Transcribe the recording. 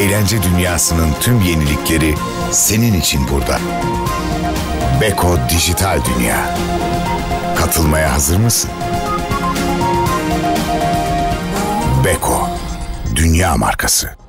Eğlence dünyasının tüm yenilikleri senin için burada. Beko Dijital Dünya. Katılmaya hazır mısın? Beko, dünya markası.